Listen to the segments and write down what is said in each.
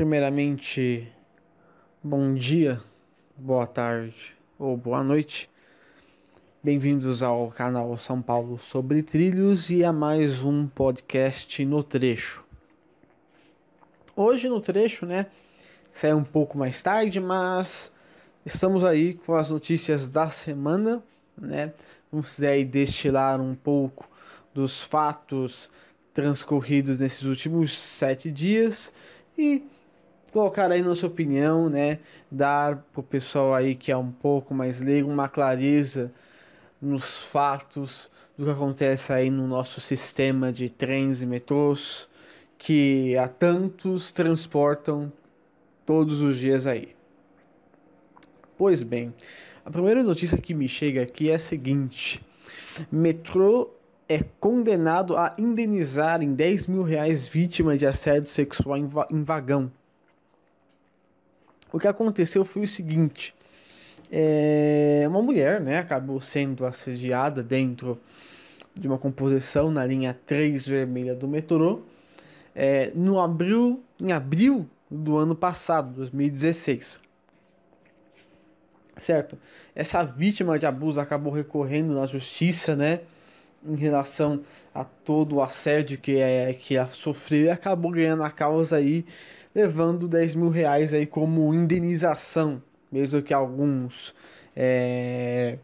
Primeiramente, bom dia, boa tarde ou boa noite. Bem-vindos ao canal São Paulo sobre Trilhos e a mais um podcast no trecho. Hoje no trecho, né? Sai um pouco mais tarde, mas estamos aí com as notícias da semana, né? Vamos aí destilar um pouco dos fatos transcorridos nesses últimos sete dias e colocar aí nossa opinião, né? Dar pro pessoal aí que é um pouco mais leigo uma clareza nos fatos do que acontece aí no nosso sistema de trens e metrôs que a tantos transportam todos os dias aí. Pois bem, a primeira notícia que me chega aqui é a seguinte: metrô é condenado a indenizar em 10 mil reais vítima de assédio sexual em vagão. O que aconteceu foi o seguinte: é, uma mulher né, acabou sendo assediada dentro de uma composição na linha 3 vermelha do metrô é, no abril, em abril do ano passado, 2016. Certo? Essa vítima de abuso acabou recorrendo na justiça, né? Em relação a todo o assédio que, é, que ela sofreu e acabou ganhando a causa aí levando 10 mil reais aí como indenização, mesmo que alguns é,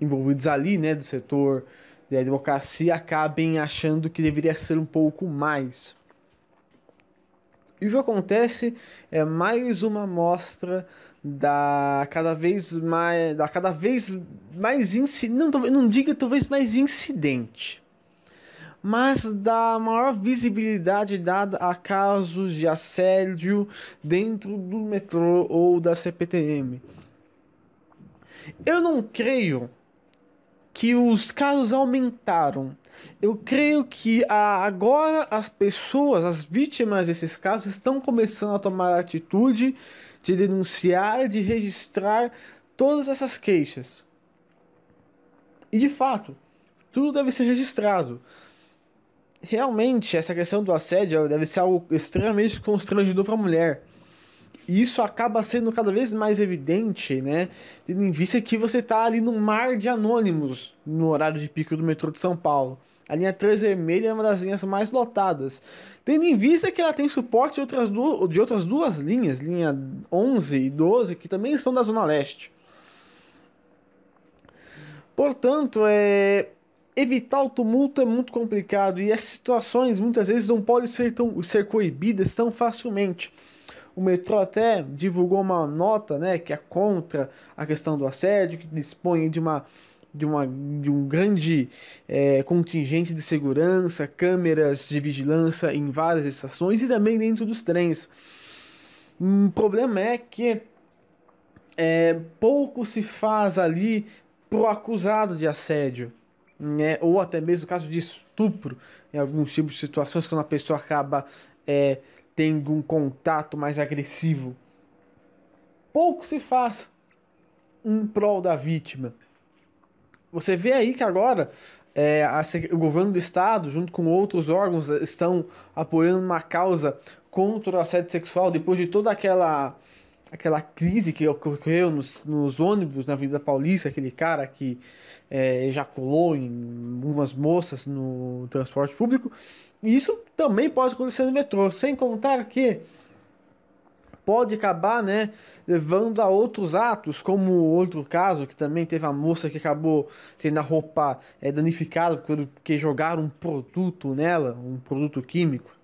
envolvidos ali, né, do setor da advocacia acabem achando que deveria ser um pouco mais. E o que acontece é mais uma amostra da cada vez mais da cada vez mais incidente, não, não diga talvez mais incidente mas da maior visibilidade dada a casos de assédio dentro do metrô ou da CPTM. Eu não creio que os casos aumentaram. Eu creio que agora as pessoas, as vítimas desses casos, estão começando a tomar a atitude de denunciar, de registrar todas essas queixas. E de fato, tudo deve ser registrado realmente essa questão do assédio deve ser algo extremamente constrangedor para a mulher. E isso acaba sendo cada vez mais evidente, né? Tendo em vista que você está ali no mar de anônimos no horário de pico do metrô de São Paulo. A linha 3 vermelha é uma das linhas mais lotadas. Tendo em vista que ela tem suporte de outras, duas, de outras duas linhas, linha 11 e 12, que também são da Zona Leste. Portanto, é, evitar o tumulto é muito complicado e as situações muitas vezes não podem ser, tão, ser coibidas tão facilmente. O metrô até divulgou uma nota né, que é contra a questão do assédio, que dispõe de uma de, uma, de um grande é, contingente de segurança, câmeras de vigilância em várias estações e também dentro dos trens. Um problema é que é, pouco se faz ali pro acusado de assédio né, ou até mesmo no caso de estupro, em alguns tipos de situações, quando a pessoa acaba é, tendo um contato mais agressivo. Pouco se faz em prol da vítima. Você vê aí que agora é, a, o governo do estado, junto com outros órgãos, estão apoiando uma causa contra o assédio sexual depois de toda aquela aquela crise que ocorreu nos, nos ônibus na Avenida Paulista, aquele cara que é, ejaculou em umas moças no transporte público. E isso também pode acontecer no metrô, sem contar que pode acabar né, levando a outros atos, como outro caso que também teve a moça que acabou tendo a roupa é, danificada porque jogaram um produto nela, um produto químico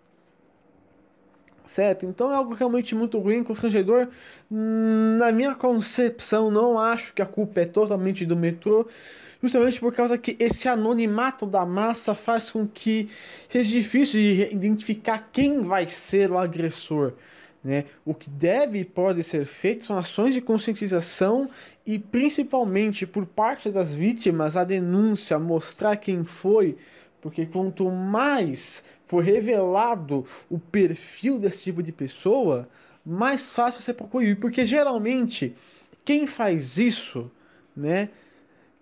certo? Então é algo realmente muito ruim, constrangedor. Na minha concepção, não acho que a culpa é totalmente do metrô, justamente por causa que esse anonimato da massa faz com que seja difícil de identificar quem vai ser o agressor. Né? O que deve e pode ser feito são ações de conscientização e, principalmente por parte das vítimas, a denúncia, mostrar quem foi, porque quanto mais for revelado o perfil desse tipo de pessoa, mais fácil você procurar. Porque geralmente quem faz isso, né?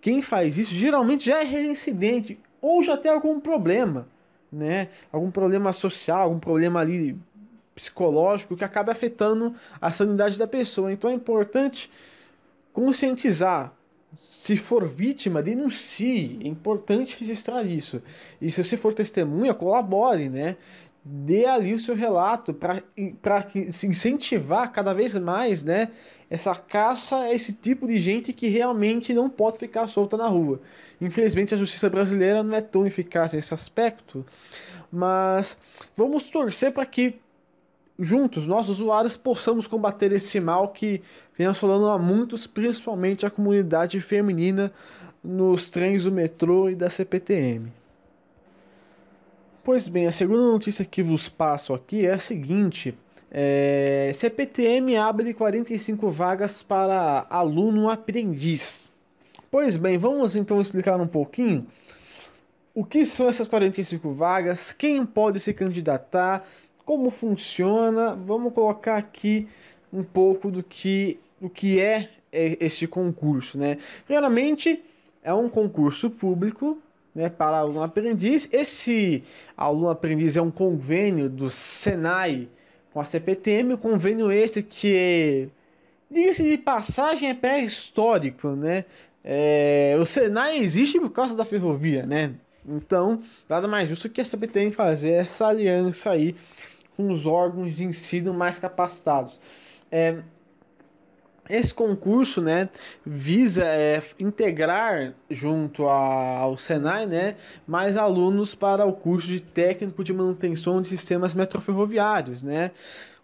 Quem faz isso geralmente já é reincidente ou já tem algum problema, né? Algum problema social, algum problema ali psicológico que acaba afetando a sanidade da pessoa. Então é importante conscientizar. Se for vítima, denuncie. É importante registrar isso. E se você for testemunha, colabore, né? Dê ali o seu relato para incentivar cada vez mais, né? Essa caça a esse tipo de gente que realmente não pode ficar solta na rua. Infelizmente, a justiça brasileira não é tão eficaz nesse aspecto, mas vamos torcer para que juntos, nós usuários, possamos combater esse mal que vem assolando a muitos, principalmente a comunidade feminina nos trens do metrô e da CPTM. Pois bem, a segunda notícia que vos passo aqui é a seguinte: é, CPTM abre 45 vagas para aluno aprendiz. Pois bem, vamos então explicar um pouquinho o que são essas 45 vagas, quem pode se candidatar, como funciona, vamos colocar aqui um pouco do que, do que é, é este concurso. Né? Primeiramente, é um concurso público né, para aluno aprendiz. Esse aluno aprendiz é um convênio do Senai com a CPTM, o convênio esse que, diga-se de passagem, é pré-histórico, né? É, o Senai existe por causa da ferrovia, né? Então, nada mais justo que a CPTM fazer essa aliança aí com os órgãos de ensino mais capacitados. É, esse concurso, né, visa é, integrar junto a, ao Senai, né, mais alunos para o curso de técnico de manutenção de sistemas metroferroviários, né.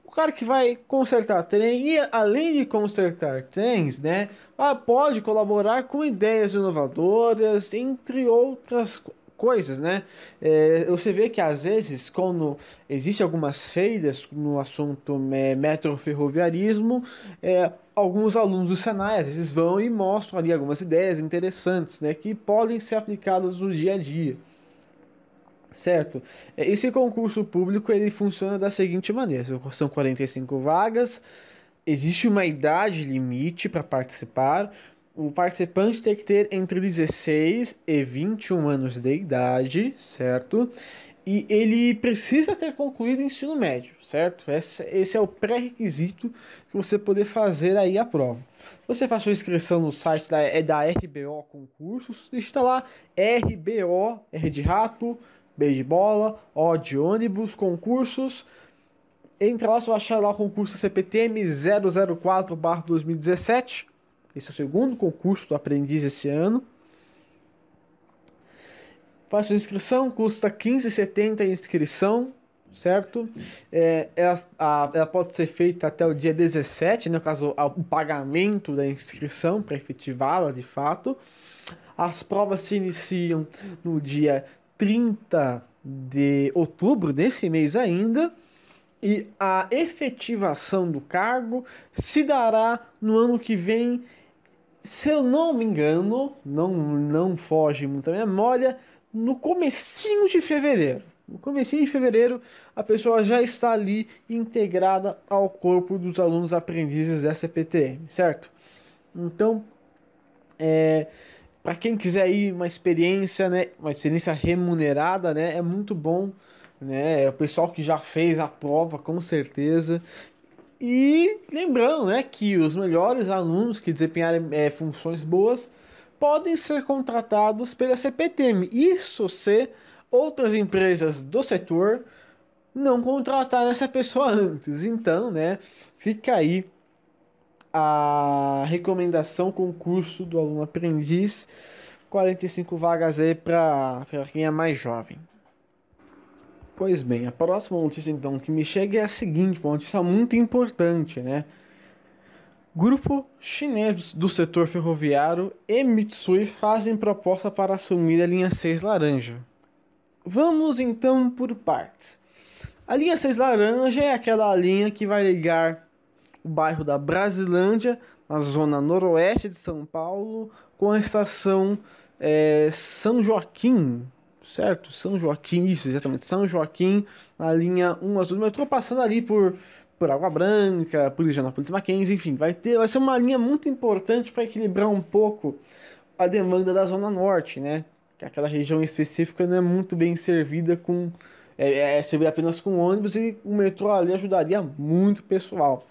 O cara que vai consertar trem e além de consertar trens, né, pode colaborar com ideias inovadoras, entre outras coisas, né? É, você vê que às vezes, quando existe algumas feiras no assunto é, metroferroviarismo, é, alguns alunos do Senai às vezes vão e mostram ali algumas ideias interessantes, né? Que podem ser aplicadas no dia a dia. Certo? É, esse concurso público ele funciona da seguinte maneira: são 45 vagas, existe uma idade limite para participar, o participante tem que ter entre 16 e 21 anos de idade, certo? E ele precisa ter concluído o ensino médio, certo? Esse, esse é o pré-requisito que você poder fazer aí a prova. Você faz sua inscrição no site da, é da RBO Concursos, digita lá RBO, R de rato, B de bola, O de ônibus, concursos. Entra lá, você vai achar lá o concurso CPTM 004-2017 esse é o segundo concurso do aprendiz esse ano. Faça inscrição, custa 15,70 a inscrição, certo? É, ela, a, ela pode ser feita até o dia 17, no caso, o pagamento da inscrição para efetivá-la de fato. As provas se iniciam no dia 30 de outubro desse mês ainda. E a efetivação do cargo se dará no ano que vem se eu não me engano, não, não foge muito a memória, no comecinho de fevereiro. No comecinho de fevereiro, a pessoa já está ali integrada ao corpo dos alunos aprendizes da CPTM, certo? Então, é, para quem quiser ir uma experiência, né, uma experiência remunerada, né, é muito bom, né? O pessoal que já fez a prova, com certeza, e lembrando né, que os melhores alunos que desempenharem é, funções boas podem ser contratados pela CPTM. Isso se outras empresas do setor não contratarem essa pessoa antes. Então, né, fica aí a recomendação concurso do aluno aprendiz. 45 vagas aí para quem é mais jovem. Pois bem, a próxima notícia então que me chega é a seguinte, uma notícia muito importante, né? Grupo chinês do setor ferroviário e Mitsui fazem proposta para assumir a linha 6 laranja. Vamos então por partes. A linha 6 laranja é aquela linha que vai ligar o bairro da Brasilândia, na zona noroeste de São Paulo, com a estação é, São Joaquim, certo? São Joaquim, isso, exatamente. São Joaquim, na linha 1 azul do metrô, passando ali por, por Água Branca, por Higienópolis Mackenzie, enfim, vai, ter, vai ser uma linha muito importante para equilibrar um pouco a demanda da Zona Norte, né? Que aquela região específica não é muito bem servida com é, é, servir apenas com ônibus e o metrô ali ajudaria muito pessoal.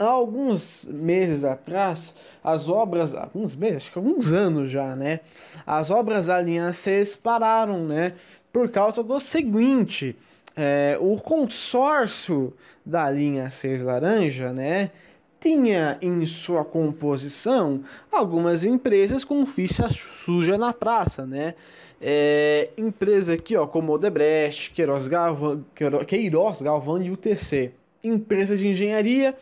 Há alguns meses atrás, as obras, alguns meses, acho que alguns anos já, né? As obras da linha 6 pararam, né? Por causa do seguinte, é, o consórcio da linha 6 laranja, né? tinha em sua composição algumas empresas com ficha suja na praça, né? É, empresa aqui, ó, como Odebrecht, Queiroz Galvão, Queiroz Galvão e UTC. Empresas de engenharia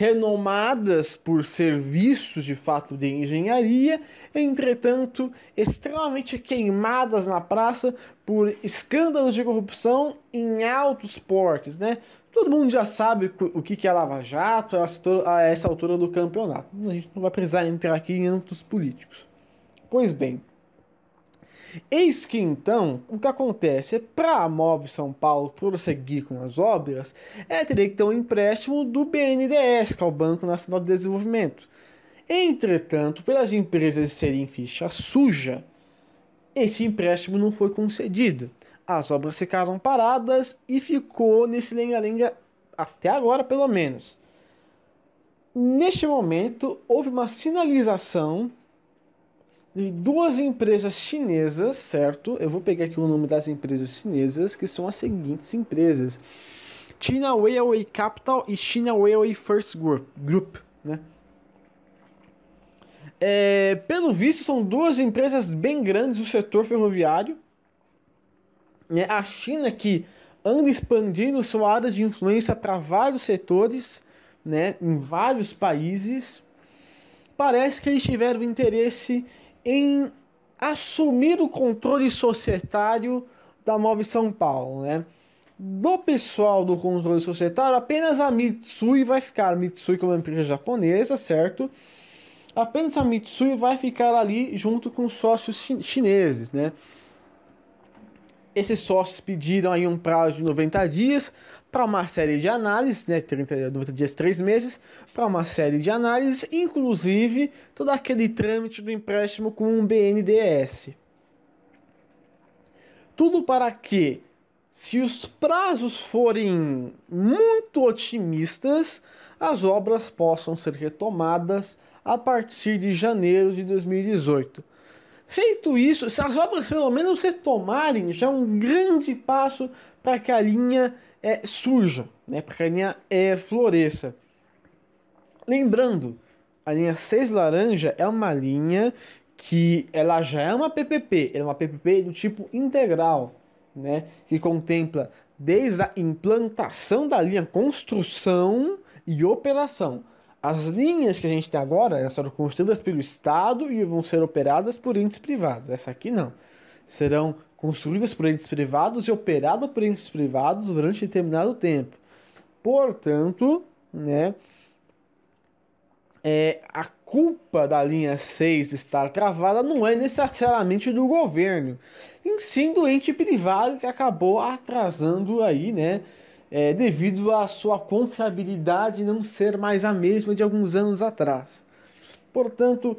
renomadas por serviços de fato de engenharia, entretanto extremamente queimadas na praça por escândalos de corrupção em altos portes, né? Todo mundo já sabe o que é Lava Jato a essa altura do campeonato. A gente não vai precisar entrar aqui em âmbitos políticos. Pois bem, eis que então o que acontece é para a MOV São Paulo prosseguir com as obras, é teria que ter um empréstimo do BNDES, que é o Banco Nacional de Desenvolvimento. Entretanto, pelas empresas serem ficha suja, esse empréstimo não foi concedido as obras ficaram paradas e ficou nesse lenga-lenga até agora, pelo menos. Neste momento, houve uma sinalização de duas empresas chinesas, certo? Eu vou pegar aqui o nome das empresas chinesas, que são as seguintes empresas: China Railway Capital e China Railway First Group, Group né? É, pelo visto, são duas empresas bem grandes do setor ferroviário né? A China que anda expandindo sua área de influência para vários setores, né, em vários países, parece que eles tiveram interesse em assumir o controle societário da Move São Paulo, né? Do pessoal do controle societário, apenas a Mitsui vai ficar. A Mitsui, como é empresa japonesa, certo? Apenas a Mitsui vai ficar ali junto com os sócios chineses, né? Esses sócios pediram aí um prazo de 90 dias para uma série de análises, né, 30, 90 dias, 3 meses, para uma série de análises, inclusive todo aquele trâmite do empréstimo com um BNDES. Tudo para que, se os prazos forem muito otimistas, as obras possam ser retomadas a partir de janeiro de 2018. Feito isso, se as obras pelo menos retomarem, já é um grande passo para que a linha é, surja, né? para que a linha é, floresça. Lembrando, a linha 6 laranja é uma linha que ela já é uma PPP, é uma PPP do tipo integral, né? que contempla desde a implantação da linha, construção e operação. As linhas que a gente tem agora elas foram construídas pelo Estado e vão ser operadas por entes privados. Essa aqui não. Serão construídas por entes privados e operadas por entes privados durante determinado tempo. Portanto, né, é, a culpa da linha 6 estar travada não é necessariamente do governo, em sim do ente privado que acabou atrasando aí, né, é, devido à sua confiabilidade não ser mais a mesma de alguns anos atrás. Portanto,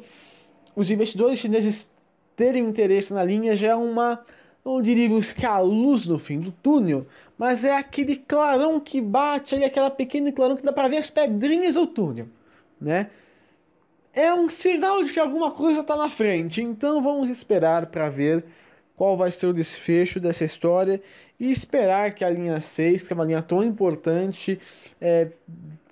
os investidores chineses terem interesse na linha já é uma, não diríamos que a luz no fim do túnel, mas é aquele clarão que bate ali, aquela pequena clarão que dá para ver as pedrinhas do túnel, né? É um sinal de que alguma coisa está na frente, então vamos esperar para ver qual vai ser o desfecho dessa história e esperar que a linha 6, que é uma linha tão importante, é,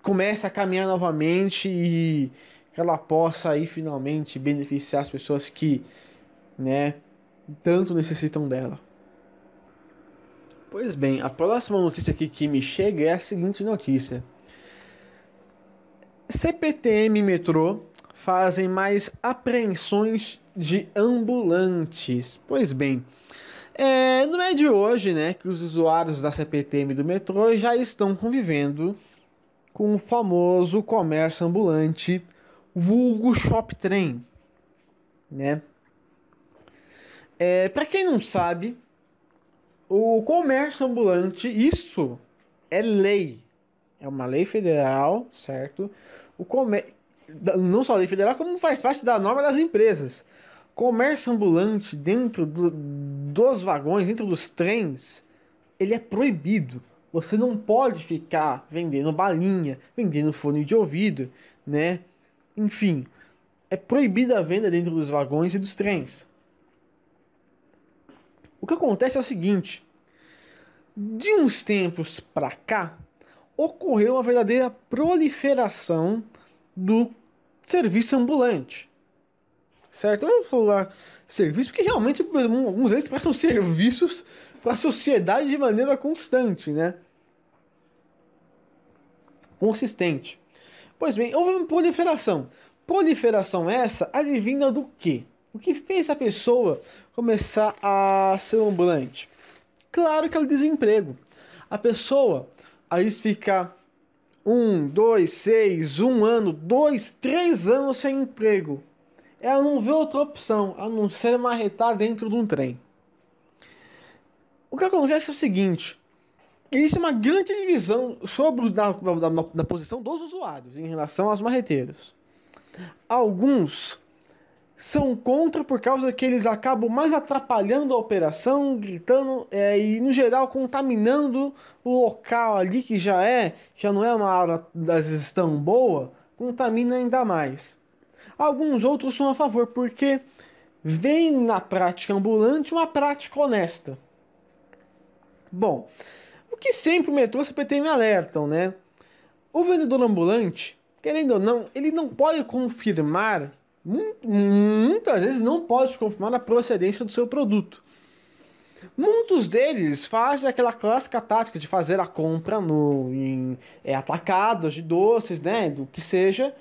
comece a caminhar novamente e que ela possa aí finalmente beneficiar as pessoas que, né, tanto necessitam dela. Pois bem, a próxima notícia aqui que me chega é a seguinte notícia. CPTM e metrô fazem mais apreensões de ambulantes. Pois bem, é, não é de hoje né, que os usuários da CPTM do metrô já estão convivendo com o famoso comércio ambulante vulgo shop train, né? É, para quem não sabe, o comércio ambulante, isso é lei, é uma lei federal, certo? O comércio não só lei federal, como faz parte da norma das empresas. Comércio ambulante dentro do, dos vagões, dentro dos trens, ele é proibido. Você não pode ficar vendendo balinha, vendendo fone de ouvido, né? Enfim, é proibida a venda dentro dos vagões e dos trens. O que acontece é o seguinte: de uns tempos para cá, ocorreu uma verdadeira proliferação do serviço ambulante. Certo? Eu vou falar serviço porque realmente alguns deles prestam serviços para a sociedade de maneira constante, né? Consistente. Pois bem, houve uma proliferação. Proliferação essa advinda do quê? O que fez a pessoa começar a ser ambulante? Claro que é o desemprego. A pessoa, aí fica um, dois, seis, um ano, dois, três anos sem emprego. Ela não vê outra opção a não ser marretar dentro de um trem. O que acontece é o seguinte: existe uma grande divisão sobre na, na, na posição dos usuários em relação aos marreteiros. Alguns são contra por causa que eles acabam mais atrapalhando a operação, gritando é, e no geral contaminando o local ali que já é, já não é uma área das tão boa, contamina ainda mais. Alguns outros são a favor porque vem na prática ambulante uma prática honesta. Bom, o que sempre o metrô e CPT me alertam, né? O vendedor ambulante, querendo ou não, ele não pode confirmar, muitas vezes não pode confirmar a procedência do seu produto. Muitos deles fazem aquela clássica tática de fazer a compra no, em é, atacados de doces, né? Do que seja,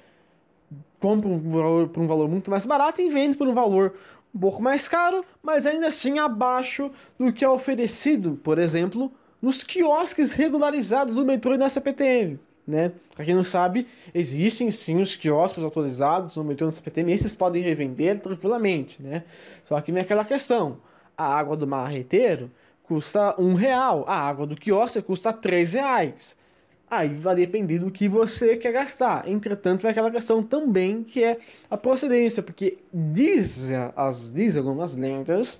compra um valor, por um valor muito mais barato e vende por um valor um pouco mais caro, mas ainda assim abaixo do que é oferecido, por exemplo, nos quiosques regularizados do metrô e da CPTM. Né? Para quem não sabe, existem sim os quiosques autorizados no metrô na CPTM, esses podem revender tranquilamente. Né? Só que vem aquela questão: a água do marreteiro custa um real, a água do quiosque custa três reais. Aí vai depender do que você quer gastar. Entretanto, é aquela questão também que é a procedência, porque diz, as, diz algumas lendas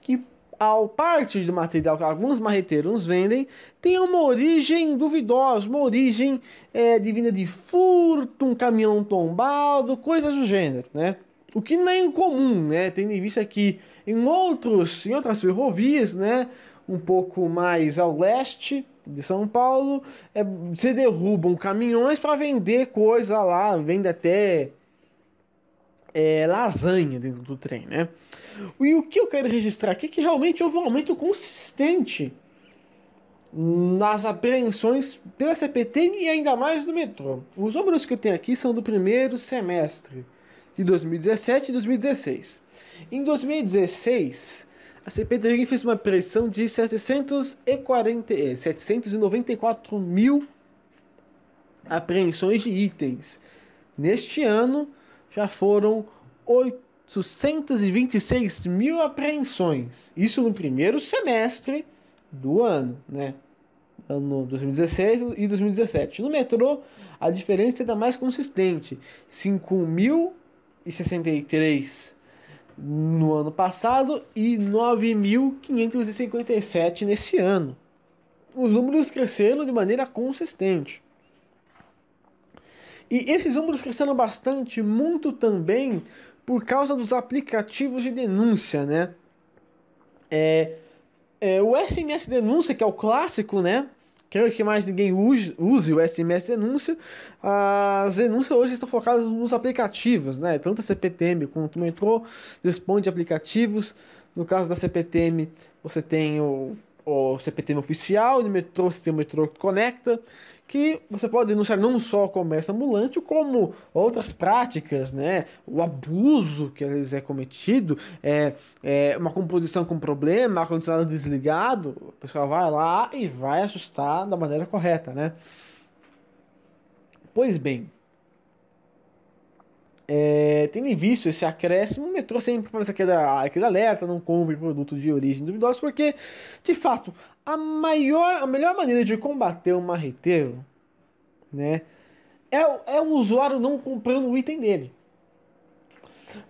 que ao parte do material que alguns marreteiros vendem tem uma origem duvidosa, uma origem é, divina de furto, um caminhão tombado, coisas do gênero, né? O que não é incomum, né? Tendo em vista que em outros, em outras ferrovias, né, um pouco mais ao leste, de São Paulo, é, se derrubam caminhões para vender coisa lá, vende até é, lasanha dentro do trem, né? E o que eu quero registrar aqui é que realmente houve um aumento consistente nas apreensões pela CPTM e ainda mais do metrô. Os números que eu tenho aqui são do primeiro semestre de 2017 e 2016. Em 2016, a CPTM fez uma pressão de 740, 794 eh, mil apreensões de itens. Neste ano, já foram 826 mil apreensões. Isso no primeiro semestre do ano, né? Ano 2016 e 2017. No metrô, a diferença é ainda mais consistente: 5.063 no ano passado e 9.557 nesse ano. Os números cresceram de maneira consistente. E esses números cresceram bastante, muito também por causa dos aplicativos de denúncia, né? É, é, o SMS denúncia, que é o clássico, né? Quero que mais ninguém use, use o SMS denúncia. As denúncias hoje estão focadas nos aplicativos, né? Tanto a CPTM quanto o metrô dispõe de aplicativos. No caso da CPTM, você tem o, o CPTM oficial, no metrô você tem o metrô que conecta, que você pode denunciar não só o comércio ambulante, como outras práticas, né? O abuso que às vezes é cometido, é, é uma composição com problema, ar-condicionado desligado, o pessoal vai lá e vai ajustar da maneira correta, né? Pois bem, é, tendo em esse acréscimo, o metrô sempre faz aquele, aquele alerta, não compre produto de origem duvidosa, porque, de fato, a maior, a melhor maneira de combater o marreteiro, né, é, é o usuário não comprando o item dele.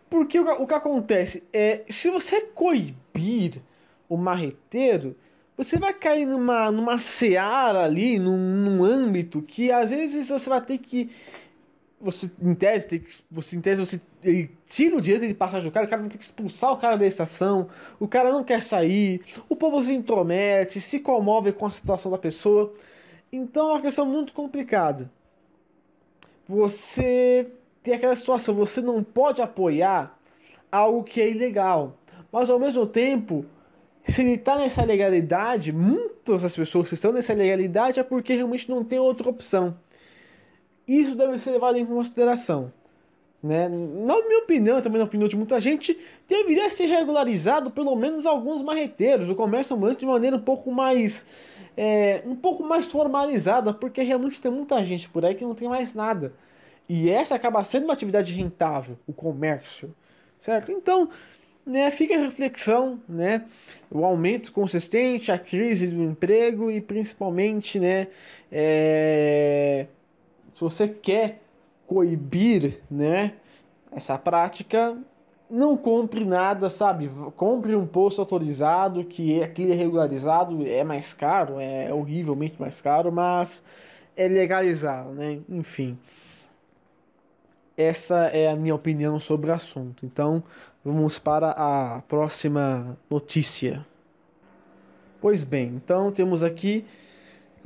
Porque o, o que acontece é, se você coibir o marreteiro, você vai cair numa, numa seara ali, num, num âmbito que às vezes você vai ter que. Você, em tese, tem que, você, em tese, você ele tira o direito de passagem do cara, o cara ter que expulsar o cara da estação, o cara não quer sair, o povo se intromete, se comove com a situação da pessoa. Então é uma questão muito complicada. Você tem aquela situação, você não pode apoiar algo que é ilegal, mas ao mesmo tempo se ele está nessa legalidade, muitas das pessoas que estão nessa legalidade é porque realmente não tem outra opção. Isso deve ser levado em consideração. Né? Na minha opinião, também na opinião de muita gente, deveria ser regularizado pelo menos alguns marreteiros, o comércio ambulante de maneira um pouco mais é, um pouco mais formalizada, porque realmente tem muita gente por aí que não tem mais nada. E essa acaba sendo uma atividade rentável, o comércio, certo? Então, né, fica a reflexão, né, o aumento consistente, a crise do emprego e principalmente, né, é, se você quer coibir, né, essa prática, não compre nada, sabe? Compre um posto autorizado, que é aquele regularizado, é mais caro, é horrivelmente mais caro, mas é legalizado, né? Enfim. Essa é a minha opinião sobre o assunto. Então, Vamos para a próxima notícia. Pois bem, então temos aqui: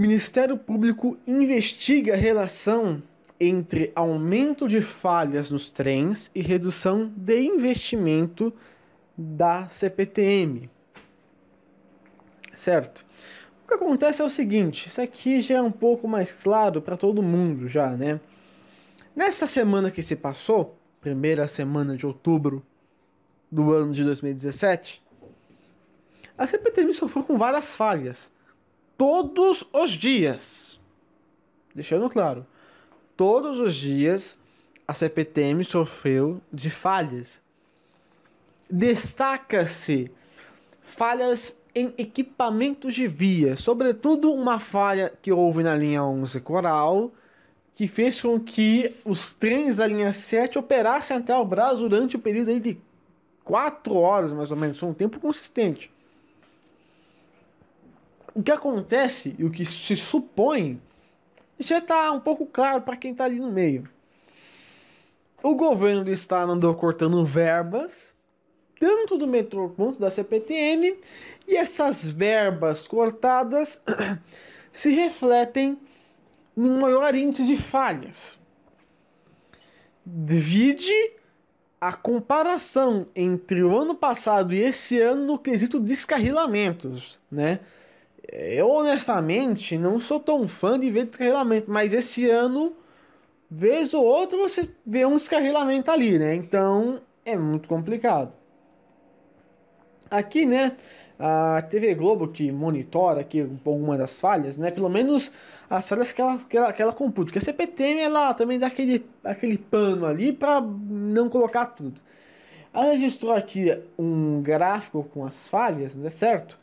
Ministério Público investiga a relação entre aumento de falhas nos trens e redução de investimento da CPTM. Certo? O que acontece é o seguinte, isso aqui já é um pouco mais claro para todo mundo já, né? Nessa semana que se passou, primeira semana de outubro do ano de 2017, a CPTM sofreu com várias falhas. Todos os dias. Deixando claro. Todos os dias a CPTM sofreu de falhas. Destaca-se falhas em equipamentos de via, sobretudo uma falha que houve na linha 11 Coral, que fez com que os trens da linha 7 operassem até o Brasil durante o período de quatro horas mais ou menos, um tempo consistente. O que acontece e o que se supõe já está um pouco claro para quem está ali no meio. O governo do estado andou cortando verbas, tanto do metrô quanto da CPTN, e essas verbas cortadas se refletem num maior índice de falhas. Vide a comparação entre o ano passado e esse ano no quesito descarrilamentos, né? Eu honestamente não sou tão fã de ver descarrilamento, mas esse ano, vez ou outra, você vê um descarrilamento ali, né? Então é muito complicado. Aqui, né, a TV Globo que monitora aqui algumas das falhas, né, pelo menos as falhas que ela, que ela, que ela computa, porque a CPTM ela também dá aquele, aquele pano ali para não colocar tudo. Ela registrou aqui um gráfico com as falhas, né, certo?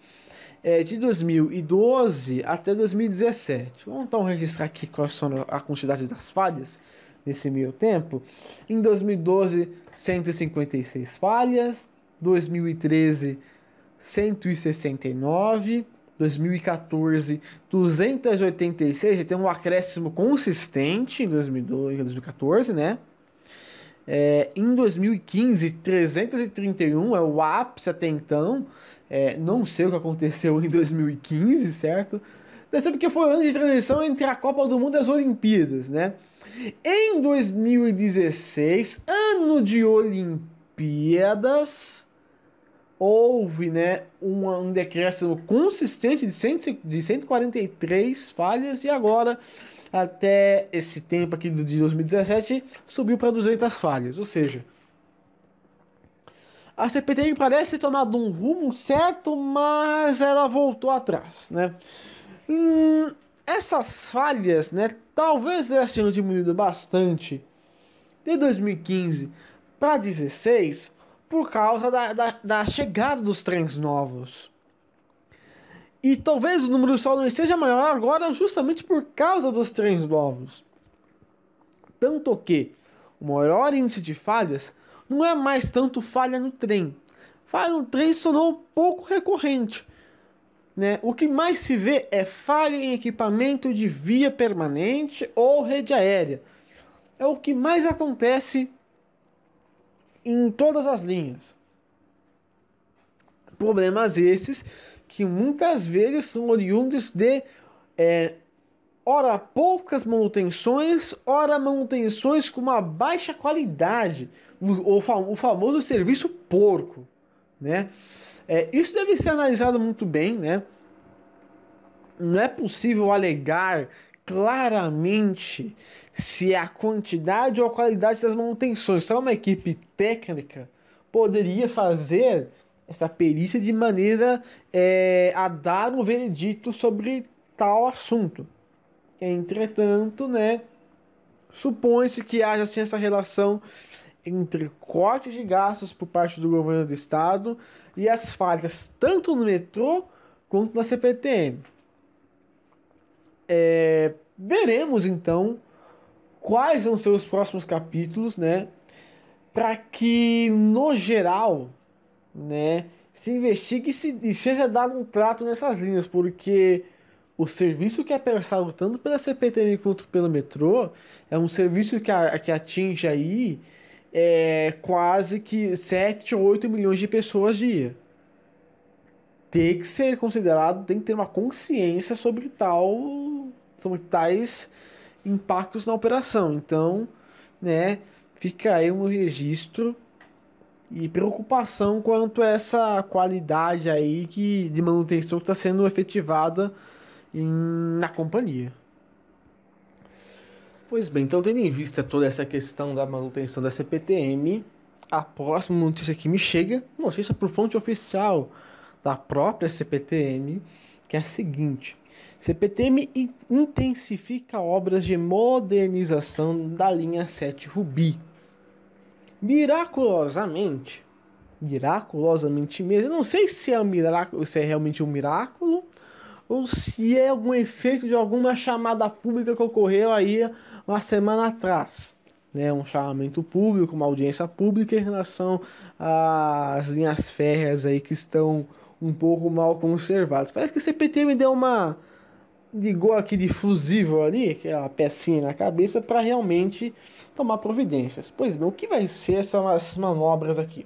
É, de 2012 até 2017. Vamos então registrar aqui quais são a quantidade das falhas nesse meio tempo. Em 2012, 156 falhas. 2013 169, 2014 286, tem um acréscimo consistente em 2012, 2014, né? É, em 2015, 331 é o ápice até então. É, não sei o que aconteceu em 2015, certo? Deve ser porque foi o ano de transição entre a Copa do Mundo e as Olimpíadas, né? Em 2016, ano de Olimpíadas, houve né, um, um decréscimo consistente de, 100, de 143 falhas e agora, até esse tempo aqui de 2017, subiu para 200 falhas. Ou seja, a CPTM parece ter tomado um rumo certo, mas ela voltou atrás. Né? Hum, essas falhas, né, talvez elas tenham diminuído bastante de 2015 para 2016 por causa da, da, da chegada dos trens novos. E talvez o número só não esteja maior agora justamente por causa dos trens novos. Tanto que o maior índice de falhas não é mais tanto falha no trem. Falha no trem sonou um pouco recorrente. né, o que mais se vê é falha em equipamento de via permanente ou rede aérea. É o que mais acontece em todas as linhas. Problemas esses que muitas vezes são oriundos de é, ora poucas manutenções, ora manutenções com uma baixa qualidade, o, o, famoso serviço porco, né? É, isso deve ser analisado muito bem, né? Não é possível alegar claramente se a quantidade ou a qualidade das manutenções. Só uma equipe técnica poderia fazer essa perícia de maneira é, a dar um veredito sobre tal assunto. Entretanto, né, supõe-se que haja assim, essa relação entre cortes de gastos por parte do governo do estado e as falhas tanto no metrô quanto na CPTM. É, veremos então quais vão ser os próximos capítulos, né? Para que, no geral, né, se investigue e, se, e seja dado um trato nessas linhas, porque o serviço que é prestado tanto pela CPTM quanto pelo metrô é um serviço que, a, que atinge aí é, quase que 7 ou 8 milhões de pessoas dia. Tem que ser considerado, tem que ter uma consciência sobre tal sobre tais impactos na operação. Então, né, fica aí um registro e preocupação quanto a essa qualidade aí que de manutenção que está sendo efetivada em, na companhia. Pois bem, então tendo em vista toda essa questão da manutenção da CPTM, a próxima notícia que me chega, notícia por fonte oficial da própria CPTM, que é a seguinte: CPTM intensifica obras de modernização da linha 7 Rubi. Miraculosamente, miraculosamente mesmo, eu não sei se é, um miraculo, se é realmente um miraculo ou se é algum efeito de alguma chamada pública que ocorreu aí uma semana atrás. Né, um chamamento público, uma audiência pública em relação às linhas férreas aí que estão um pouco mal conservadas. Parece que a CPT me deu uma ligou aquele fusível ali, aquela pecinha na cabeça, para realmente tomar providências. Pois bem, o que vai ser essas manobras aqui?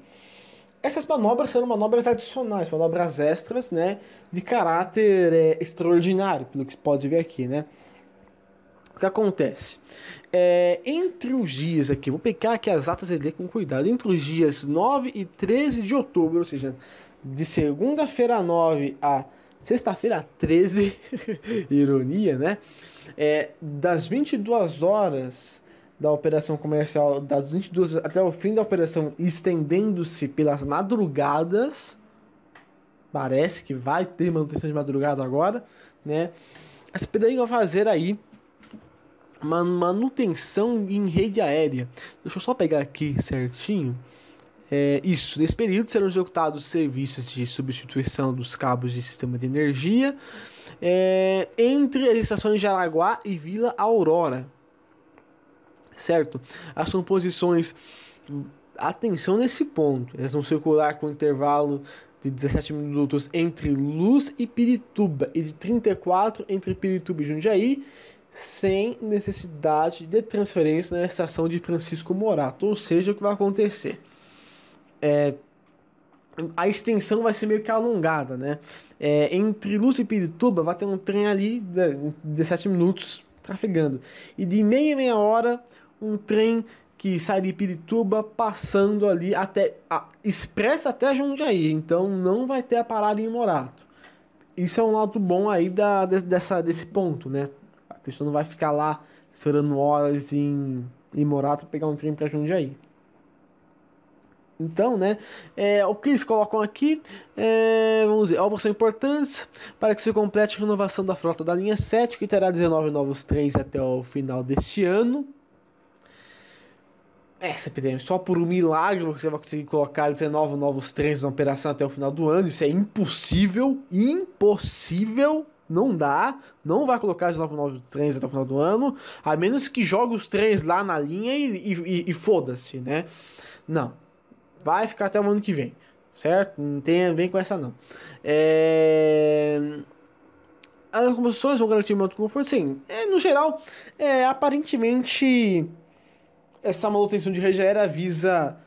Essas manobras serão manobras adicionais, manobras extras, né, de caráter é, extraordinário, pelo que pode ver aqui, né. O que acontece? É, entre os dias aqui, vou pegar aqui as datas e ler com cuidado, entre os dias 9 e 13 de outubro, ou seja, de segunda-feira 9 a sexta-feira 13, ironia, né? É, das 22 horas da operação comercial, das 22 até o fim da operação, estendendo-se pelas madrugadas. Parece que vai ter manutenção de madrugada agora, né? A CPDI vai fazer aí uma manutenção em rede aérea. Deixa eu só pegar aqui certinho. É, isso, nesse período serão executados serviços de substituição dos cabos de sistema de energia é, entre as estações de Araguá e Vila Aurora certo? As são posições, atenção nesse ponto, elas vão circular com intervalo de 17 minutos entre Luz e Pirituba e de 34 entre Pirituba e Jundiaí, sem necessidade de transferência na estação de Francisco Morato, ou seja, o que vai acontecer? É, a extensão vai ser meio que alongada, né? É, entre Luz e Pirituba vai ter um trem ali de 17 minutos trafegando. E de meia meia hora um trem que sai de Pirituba passando ali até a, expressa até Jundiaí, então não vai ter a parada em Morato. Isso é um lado bom aí da, dessa, desse ponto, né? A pessoa não vai ficar lá esperando horas em, em Morato pegar um trem para Jundiaí. Então, né, é, o que eles colocam aqui, é, vamos dizer, obras são importantes para que se complete a renovação da frota da linha 7, que terá 19 novos trens até o final deste ano. Essa epidemia, só por um milagre você vai conseguir colocar 19 novos trens na operação até o final do ano. Isso é impossível, impossível, não dá. Não vai colocar 19 novos trens até o final do ano, a menos que jogue os trens lá na linha e, e, e foda-se, né? Não, vai ficar até o ano que vem. certo? Não tem bem com essa não. É... As composições vão garantir muito conforto, sim. É, no geral, é, aparentemente essa manutenção de regera visa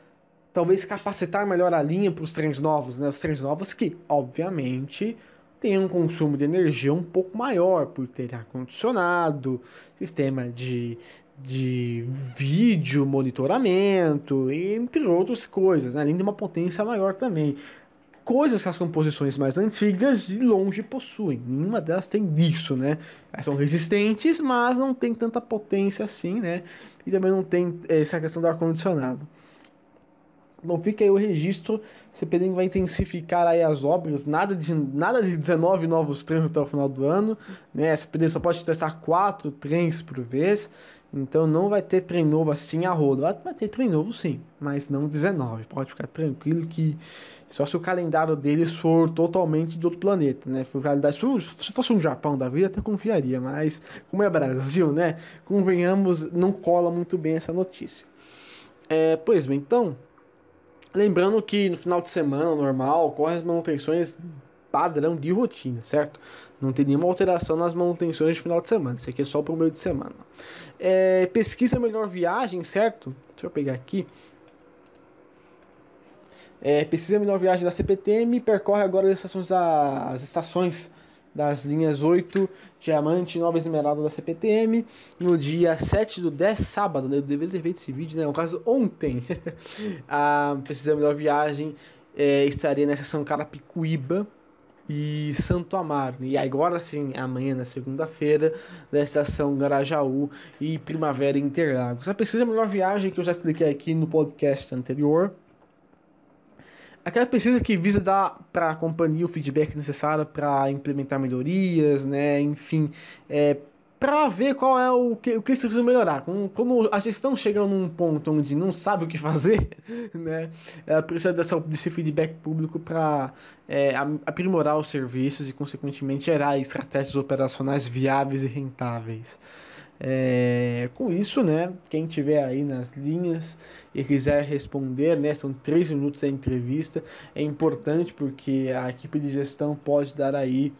talvez capacitar melhor a linha para os trens novos, né? Os trens novos que, obviamente, têm um consumo de energia um pouco maior por ter ar-condicionado, sistema de, de vídeo monitoramento, entre outras coisas, né? além de uma potência maior também. Coisas que as composições mais antigas de longe possuem. Nenhuma delas tem disso, né? Elas são resistentes, mas não tem tanta potência assim, né? E também não tem essa questão do ar-condicionado. Bom, fica aí o registro. CPD vai intensificar aí as obras. Nada de, nada de 19 novos trens até o final do ano. Né? A só pode testar 4 trens por vez. Então não vai ter trem novo assim a rodo. Vai ter trem novo sim, mas não 19. Pode ficar tranquilo que só se o calendário deles for totalmente de outro planeta, né? Se fosse um Japão da vida, até confiaria, mas como é Brasil, né? Convenhamos, não cola muito bem essa notícia. É, pois bem, então, lembrando que no final de semana normal ocorrem as manutenções padrão de rotina, certo? Não tem nenhuma alteração nas manutenções de final de semana. Isso aqui é só para o meio de semana. É, pesquisa melhor viagem, certo? Deixa eu pegar aqui. É, pesquisa melhor viagem da CPTM percorre agora as estações, da, as estações das linhas 8, Diamante e Nova Esmeralda da CPTM no dia 7 do 10, sábado. Eu deveria ter feito esse vídeo, né? No caso, ontem. a pesquisa melhor viagem é, estaria na estação Carapicuíba e Santo Amaro. E agora sim, amanhã, na segunda-feira, da estação Garajaú e Primavera Interlagos. A pesquisa Melhor Viagem que eu já expliquei aqui no podcast anterior. Aquela pesquisa que visa dar para a companhia o feedback necessário para implementar melhorias, né? Enfim, é, para ver qual é o que, o que eles precisam melhorar. Como, como a gestão chega num ponto onde não sabe o que fazer, né, ela precisa dessa, desse feedback público para é, aprimorar os serviços e, consequentemente, gerar estratégias operacionais viáveis e rentáveis. É, com isso, né, quem tiver aí nas linhas e quiser responder, né, são três minutos da entrevista, é importante porque a equipe de gestão pode dar aí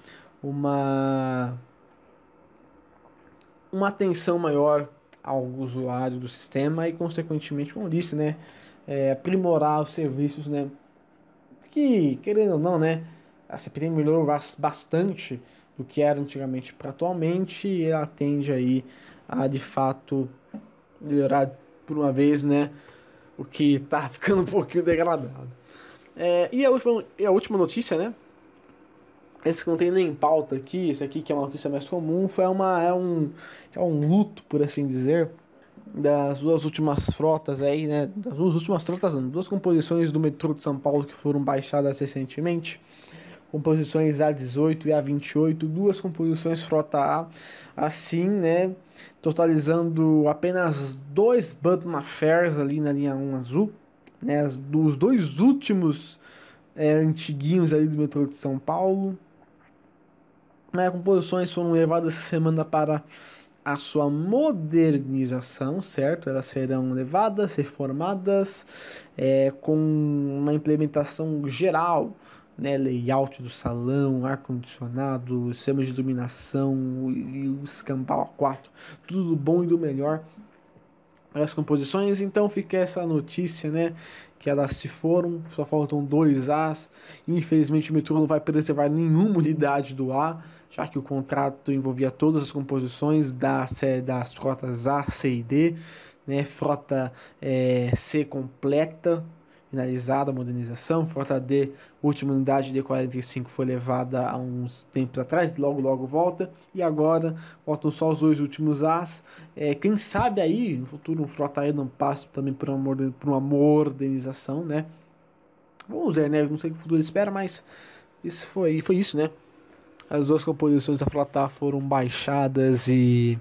uma uma atenção maior ao usuário do sistema e, consequentemente, como disse, né, é, aprimorar os serviços, né, que, querendo ou não, né, a CPT melhorou bastante do que era antigamente para atualmente e ela tende aí a, de fato, melhorar por uma vez, né, o que está ficando um pouquinho degradado. É, e, a última, e a última notícia, né, esse que não tem nem pauta aqui, esse aqui que é uma notícia mais comum, foi uma, é, um, é um luto, por assim dizer, das duas últimas frotas aí, né? Das duas últimas frotas, não, duas composições do metrô de São Paulo que foram baixadas recentemente. Composições A18 e A28, duas composições frota A, assim, né? Totalizando apenas dois Budman Fares ali na linha 1 azul, né? Os dois últimos é, antiguinhos ali do metrô de São Paulo né, composições foram levadas essa semana para a sua modernização, certo? Elas serão levadas, reformadas, é, com uma implementação geral, né? layout do salão, ar-condicionado, sistemas de iluminação e o escampau A4, tudo do bom e do melhor para as composições. Então fica essa notícia, né? Que elas se foram, só faltam dois As. Infelizmente o metrô não vai preservar nenhuma unidade do A, já que o contrato envolvia todas as composições da, das frotas A, C e D, né? Frota é, C completa finalizada a modernização. Frota D, última unidade D45 foi levada há uns tempos atrás, logo logo volta. E agora voltam só os dois últimos As. É, quem sabe aí no futuro um Frota E não passe também por uma, por uma modernização, né? Vamos ver, né? Não sei o que o futuro espera, mas isso foi, foi isso, né? As duas composições da Frota foram baixadas e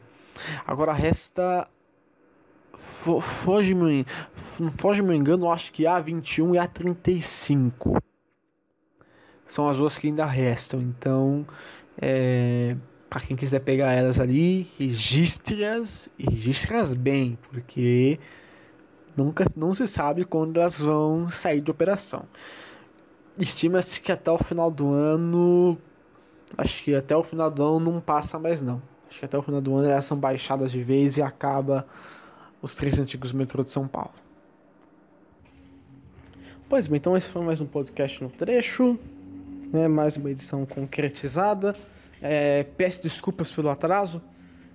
agora resta foge-me foge me engano, acho que A21 e A35 são as duas que ainda restam. Então, é, para quem quiser pegar elas ali, registre-as e registre-as bem, porque nunca não se sabe quando elas vão sair de operação. estima-se que até o final do ano. Acho que até o final do ano não passa mais não. Acho que até o final do ano elas são baixadas de vez e acaba os três antigos metrô de São Paulo. Pois bem, então esse foi mais um podcast no trecho, né? mais uma edição concretizada. É, peço desculpas pelo atraso,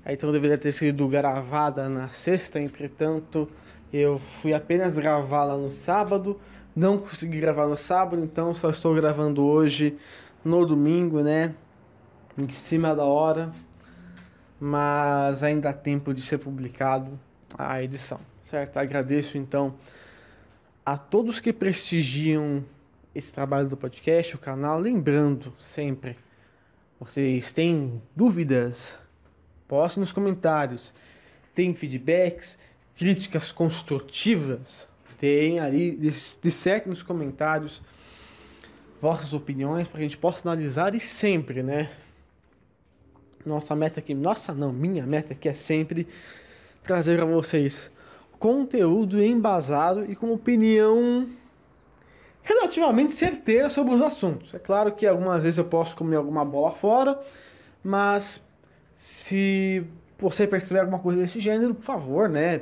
a então deveria ter sido gravada na sexta, entretanto eu fui apenas gravá-la no sábado, não consegui gravar no sábado, então só estou gravando hoje no domingo, né? Em cima da hora, mas ainda há tempo de ser publicado a edição, certo? Agradeço então a todos que prestigiam esse trabalho do podcast, o canal, lembrando sempre, vocês têm dúvidas? Postem nos comentários. Tem feedbacks, críticas construtivas? Tem ali, disserte nos comentários vossas opiniões para a gente possa analisar e sempre, né? Nossa meta aqui, nossa não, minha meta aqui é sempre trazer a vocês conteúdo embasado e com opinião relativamente certeira sobre os assuntos. É claro que algumas vezes eu posso comer alguma bola fora, mas se você perceber alguma coisa desse gênero, por favor, né,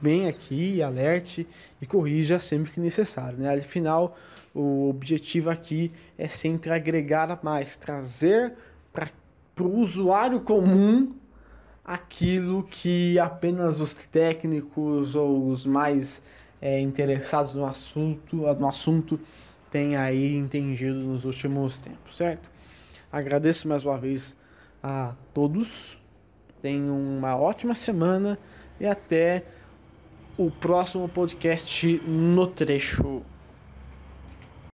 vem aqui, alerte e corrija sempre que necessário, né? Afinal, o objetivo aqui é sempre agregar mais, trazer para o usuário comum aquilo que apenas os técnicos ou os mais é, interessados no assunto, no assunto têm aí entendido nos últimos tempos, certo? Agradeço mais uma vez a todos. Tenham uma ótima semana e até o próximo podcast no trecho.